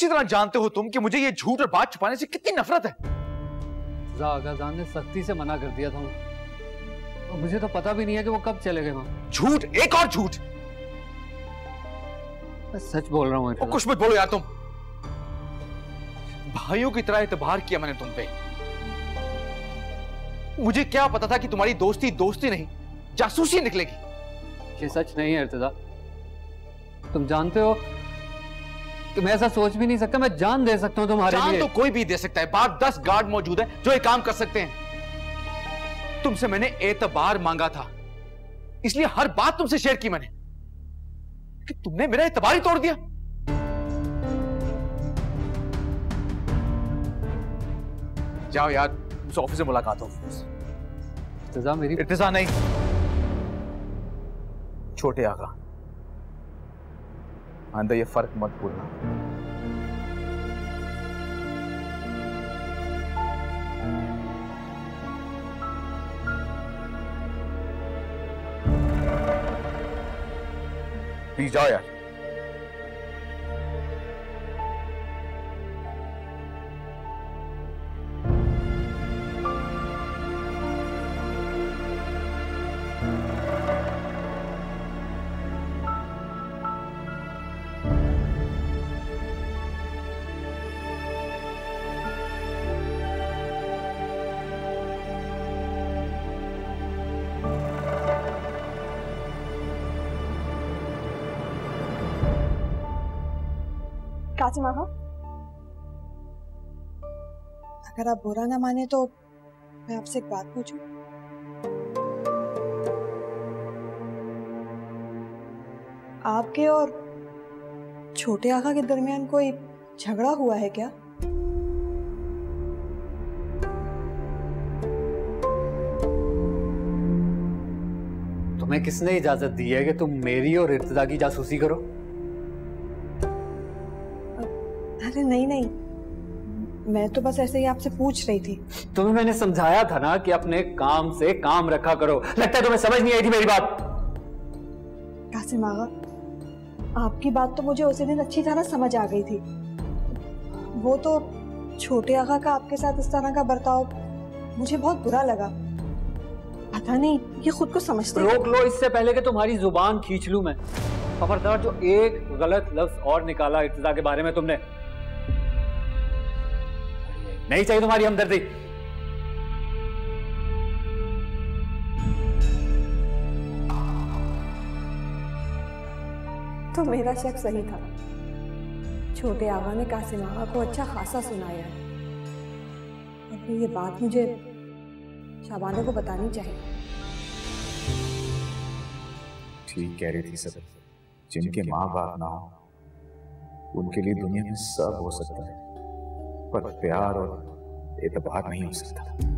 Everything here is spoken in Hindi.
अच्छी तरह जानते हो तुम कि मुझे ये झूठ और बात छुपाने से कितनी नफरत है। आगाजान ने सख्ती से मना कर दिया था। और मुझे तो पता भी नहीं है कि वो कब चले गए वहाँ झूठ एक और झूठ। मैं सच बोल रहा हूँ कुछ मत बोलो यार तुम। भाइयों की तरह एतबार किया मैंने तुम पे। मुझे क्या पता था कि तुम्हारी दोस्ती दोस्ती नहीं जासूसी निकलेगी। ये सच नहीं है इर्तजा तुम जानते हो कि मैं ऐसा सोच भी नहीं सकता मैं जान दे सकता हूँ तुम्हारे जान लिए। तो कोई भी दे सकता है बाहर दस गार्ड मौजूद है जो ये काम कर सकते हैं। तुमसे मैंने एतबार मांगा था इसलिए हर बात तुमसे शेयर की मैंने। कि तुमने मेरा एतबार ही तोड़ दिया। जाओ यार उस ऑफ़िस में मुलाकात होगी। इर्तजा मेरी इर्तिजा नहीं। छोटे आका आंदा ये फ़र्क मत भूलना। प्लीज़ जाओ यार। कासिम आहा अगर आप बुरा ना माने तो मैं आपसे एक बात पूछूँ? आपके और छोटे आका के दरमियान कोई झगड़ा हुआ है क्या? तुम्हें किसने इजाज़त दी है कि तुम मेरी और इर्तजा की जासूसी करो? अरे नहीं नहीं। मैं तो बस ऐसे ही आपसे पूछ रही थी। तुम्हें मैंने समझाया था ना कि अपने काम से काम रखा करो। लगता है तुम्हें समझ नहीं आई थी मेरी बात। कासिम आगा आपकी बात तो मुझे उसी दिन अच्छी तरह समझ आ गई थी। वो तो छोटे आगा का आपके साथ इस तरह का बर्ताव मुझे बहुत बुरा लगा। पता नहीं ये खुद को समझते रोक लो इससे पहले कि तुम्हारी ज़ुबान खींच लूँ मैं। खबरदार जो एक गलत लफ्ज और निकाला इर्तजा के बारे में तुमने नहीं चाहिए तुम्हारी हमदर्दी। तो मेरा शक सही था। छोटे आगा ने कासिम आगा को अच्छा खासा सुनाया। है फिर ये बात मुझे शाबाना को बतानी चाहिए। ठीक कह रही थी सब। जिनके माँ बाप ना हो उनके लिए दुनिया में सब हो सकता है। पर प्यार और एतबार नहीं हो सकता